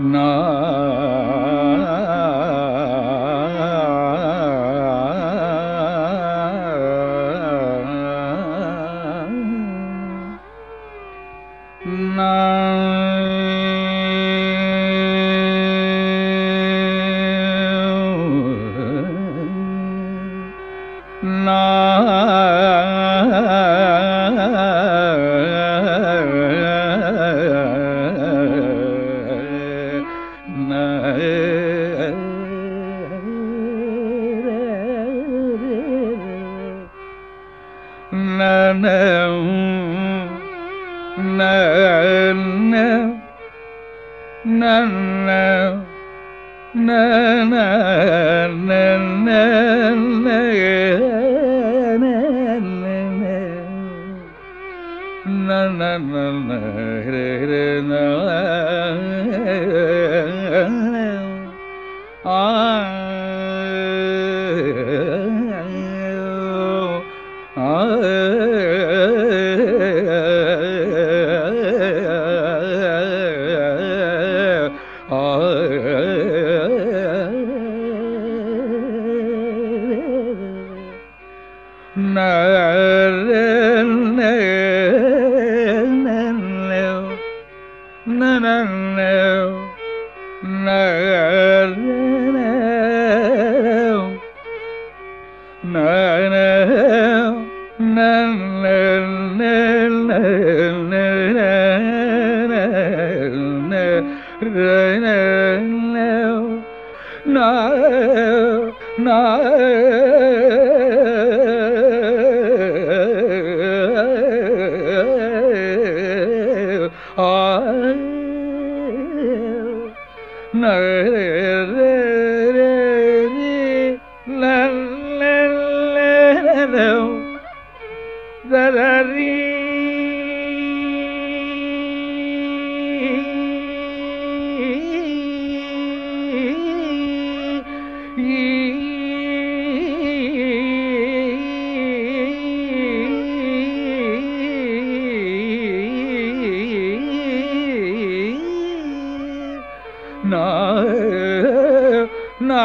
না Ah na na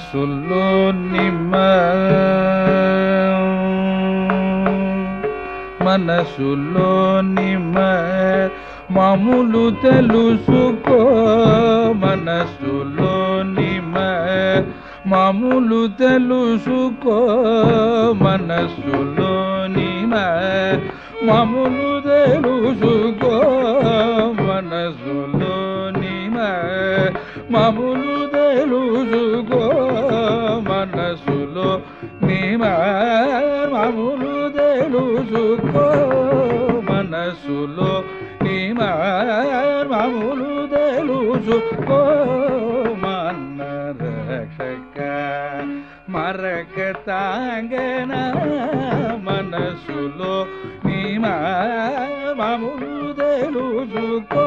మనసులో నిమ్మ మనసులో నిమ్మ మామూలు తెలుసుకో. మనసులో నిమ్మ మామూలు తెలుసుకో. మనసులో నిమ్మ మామూలు తెలుసుకో. మనసులో నిమ్మ మామూలు తెలుసుకో మనసులో నీ మామూలు తెలుసుకో మనసులో నీ మామూలు తెలుసుకో మన రక్షక మరక తాంగన మనసులో నీ మామూలు తెలుసుకో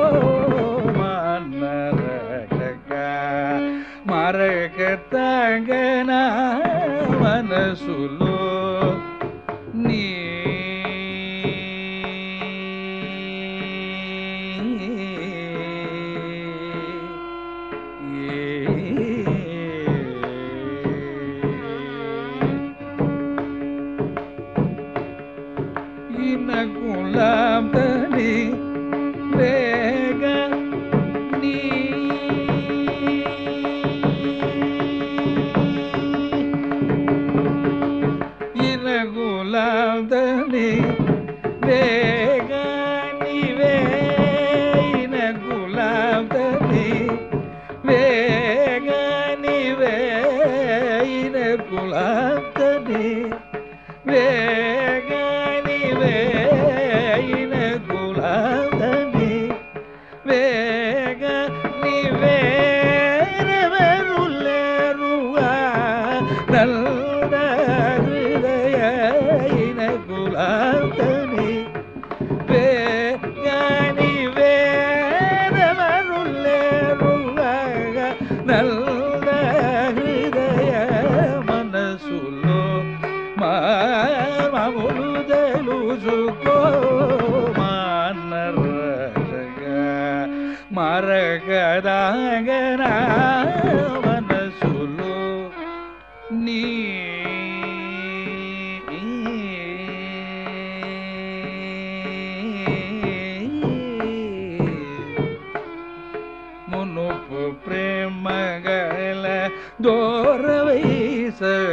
మనసులో నీ ఇనకులం முனுப்பு பிரேமகள தோரவை சார்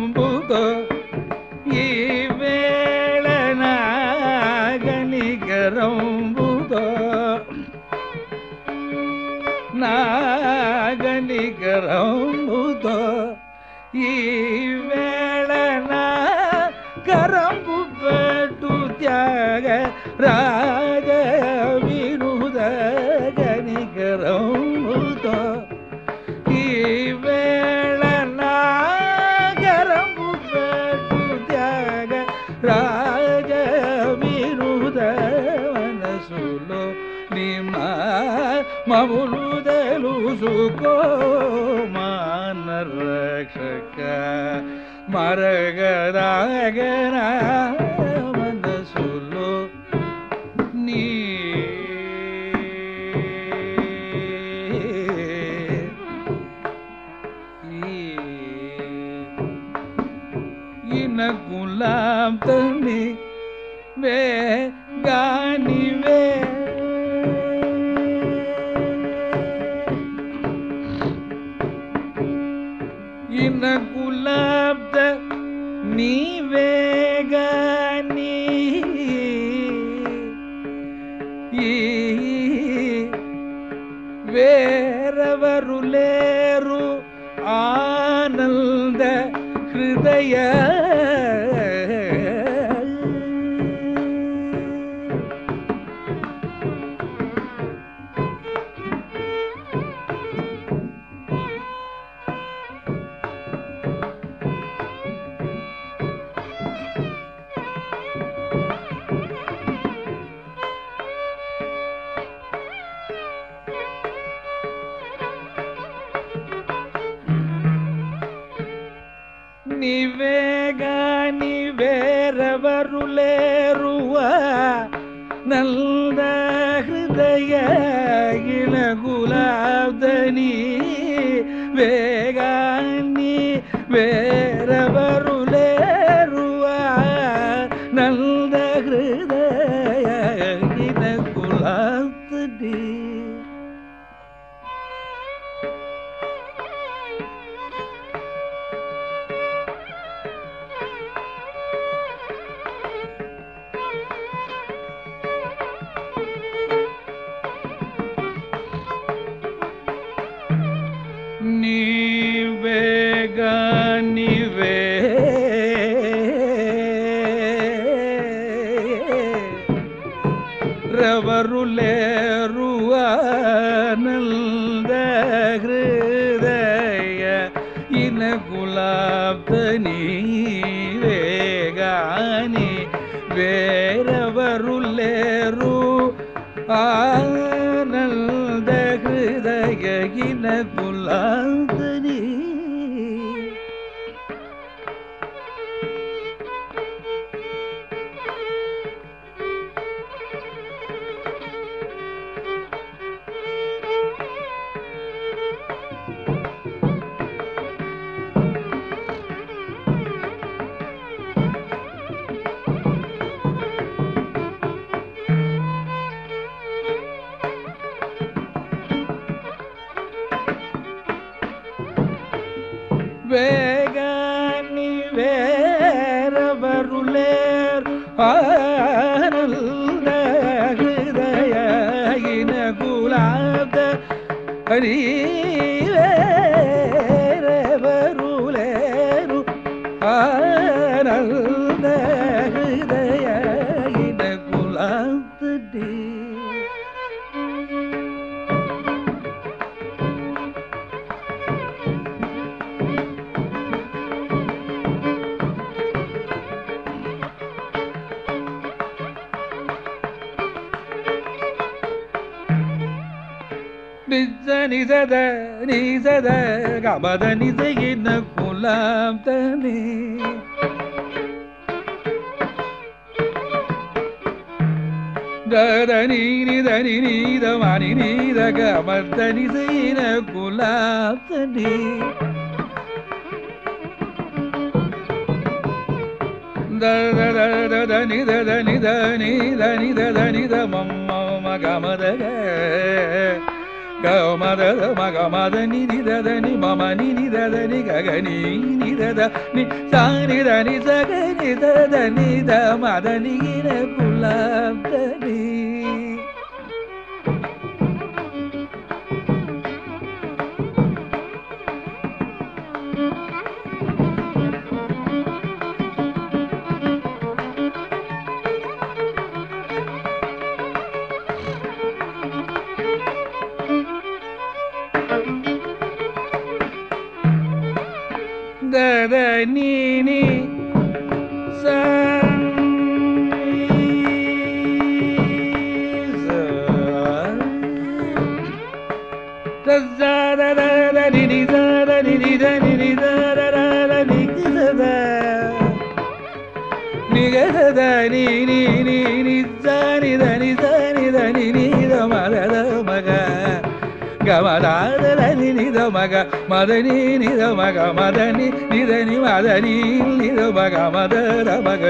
నాగనిగరంబుతో ఈ மரகராகராம வேறவருளேரு ஆனந்த ஹிருதய ನಿವೇಗನಿ ಬೇರವರುಲೇರುವ ನಂದ ಹೃದಯ ಇಳಗುಲಾದನಿ ವೇ Hari கமதனிசையின குலாம் தனே. தனி நிதனி நீதமணி நீத கமர்தனிசையின குலாம் தனே. தனி தனி தனி தனி தனி தமம் மகமதக கமத மகமத நிதித நி மம நிதித நி ககனி நிதத நி சானித நி சக நிதத நித மத நிகின புலாப்த நீ ನೀನಿ ಸ ನಿಗದ ನೀ ನೀ ನೀ ನಿ ದ ನಿ ದ ನಿ ದ ನಿ ದ ನಿ ನಿ ದ ಮ ದ ಮ கமதாதலி நித மக மதனி நித மக மதனி நிதனி மதனி நித மக மதர மக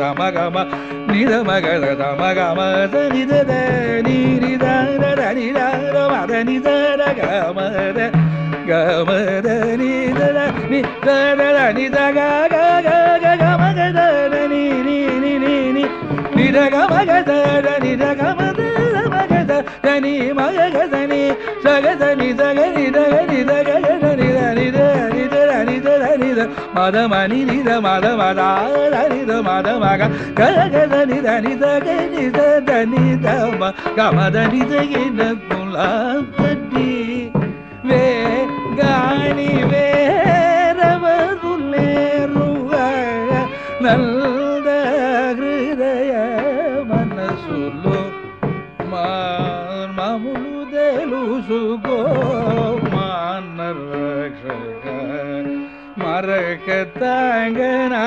தமகம நித மக தமகம நித நீரிதார நிதார மத நிதார கமத கமத நிதர நிதர நித கமத நீ நீ நீ நீ நித கமக நித கமத மகத தனி மக మదమని నిద ద ద ని ద మ గ మ ద నిద ద గి న గులాబ వే గాని వేరవరులేరువ నల్ద హృదయ మనసులో మాములు తెలుసుకో మానరక్షక மறக்க தாங்கனா